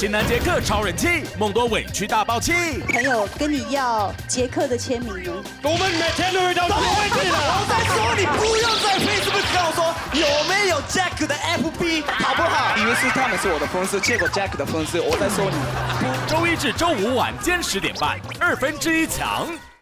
新男杰克超人气，梦多委屈大爆气。朋友跟你要杰克的签名？我们每天都会到同位置的。我在说你不用再 Facebook 跟我说有没有 Jack 的 FB 好不好？以为是他们是我的粉丝，结果 Jack 的粉丝，我在说你。周一至周五晚间十点半，二分之一强。